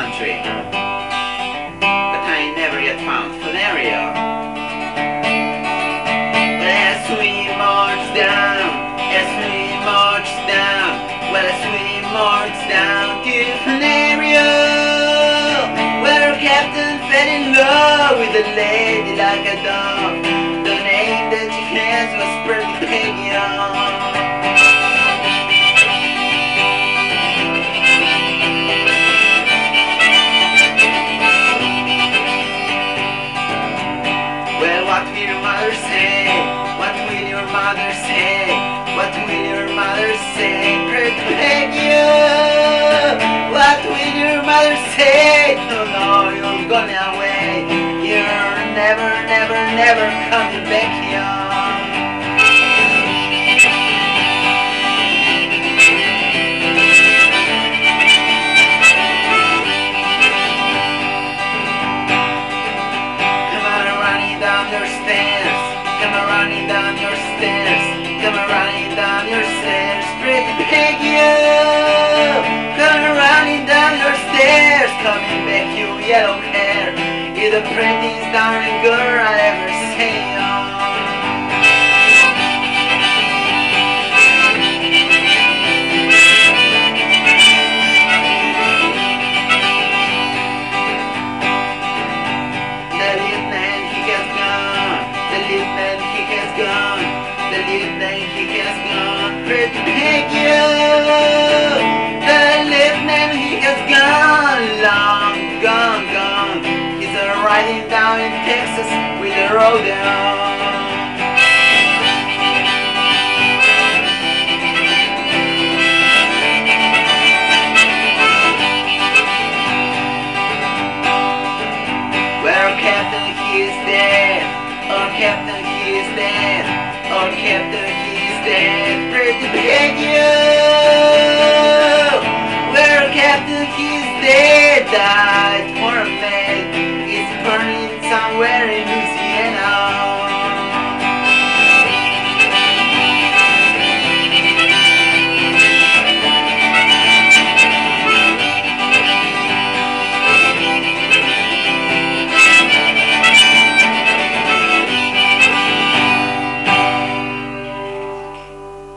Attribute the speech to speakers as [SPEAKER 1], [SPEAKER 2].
[SPEAKER 1] country, but I never yet found Fennario. As we march down, as we march down, well as we march down to Fennario, where our Captain fell in love with a lady like a dog. The name that she has was Pretty what will your mother say? What will your mother say? What will your mother say? Pretty Peggy. What will your mother say? No, no, you're going away. You're never, never, never coming back here. Stairs. Come running down your stairs. Pretty Peggy. Come on running down your stairs. Coming back, you yellow hair. You're the prettiest darling girl I ever seen. The you think you The listening he has gone long gone gone He's riding down in Texas with a rodeo Captain, he is dead. Oh, Captain, he is dead on Captain Keys that break the Where Captain Keys dead. Died for a man is burning somewhere in